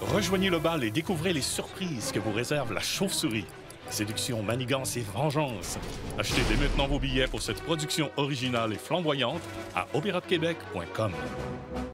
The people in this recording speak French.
Rejoignez le bal et découvrez les surprises que vous réserve la chauve-souris. Séduction, manigance et vengeance. Achetez dès maintenant vos billets pour cette production originale et flamboyante à opéradequebec.com.